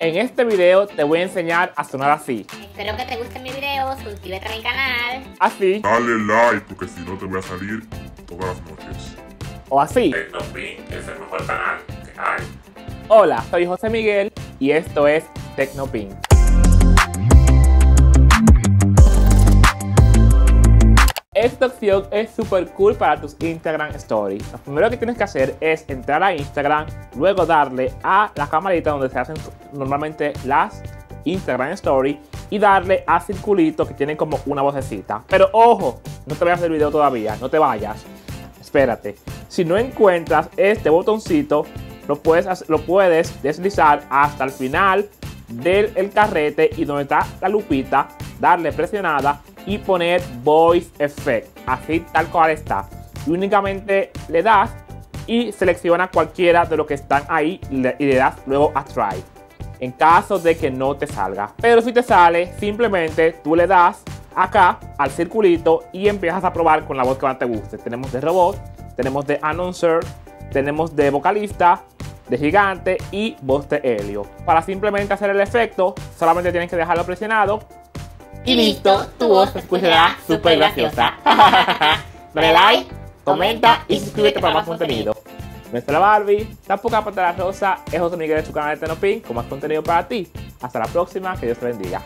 En este video te voy a enseñar a sonar así. Espero que te guste mi video, suscríbete a mi canal. Así. Dale like porque si no te voy a salir todas las noches. O así. Tecnopin es el mejor canal que hay. Hola, soy José Miguel y esto es Tecnopin. Esta opción es súper cool para tus Instagram Stories. Lo primero que tienes que hacer es entrar a Instagram, luego darle a la camarita donde se hacen normalmente las Instagram Stories y darle a circulito que tiene como una vocecita. Pero ojo, no te veas el video todavía, no te vayas. Espérate. Si no encuentras este botoncito, lo puedes, lo puedes deslizar hasta el final del carrete y donde está la lupita, darle presionada y poner Voice Effect, así tal cual está. Y únicamente le das y selecciona cualquiera de los que están ahí y le das luego a Try. En caso de que no te salga. Pero si te sale, simplemente tú le das acá al circulito y empiezas a probar con la voz que más te guste. Tenemos de robot, tenemos de announcer, tenemos de vocalista, de gigante y voz de helio. Para simplemente hacer el efecto, solamente tienes que dejarlo presionado y listo, tu voz se escuchará súper graciosa. Dale like, comenta y suscríbete para más contenido. Nuestra Barbie, tampoco pantalla rosa, es José Miguel de su canal de Tenopin con más contenido para ti. Hasta la próxima, que Dios te bendiga.